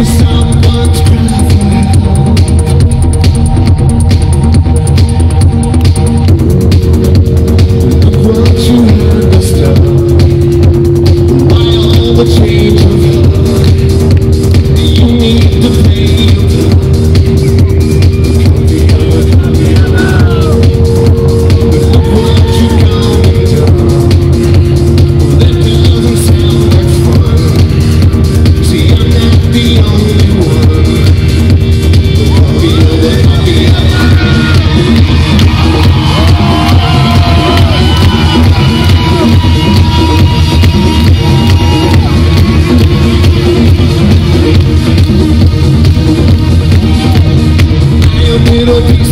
for someone's pride. no peace.